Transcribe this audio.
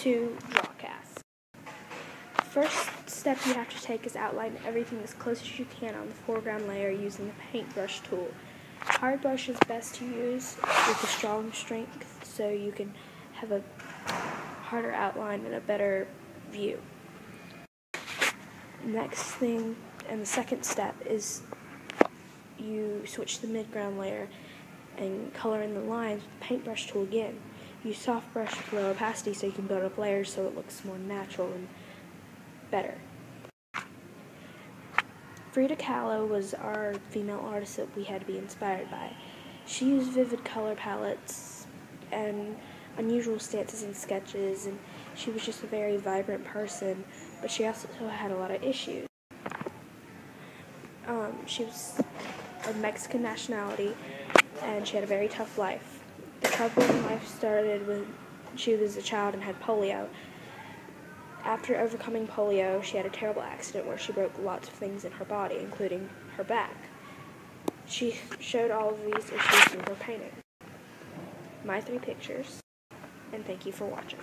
to Drawcast. First step you have to take is outline everything as close as you can on the foreground layer using the paintbrush tool. Hard brush is best to use with a strong strength so you can have a harder outline and a better view. Next thing, and the second step is you switch the midground layer and color in the lines with the paintbrush tool again. Use soft brush low opacity so you can build up layers so it looks more natural and better. Frida Kahlo was our female artist that we had to be inspired by. She used vivid color palettes and unusual stances and sketches, and she was just a very vibrant person, but she also had a lot of issues. Um, she was of Mexican nationality, and she had a very tough life. The trouble in life started when she was a child and had polio. After overcoming polio, she had a terrible accident where she broke lots of things in her body, including her back. She showed all of these issues through her painting. My three pictures, and thank you for watching.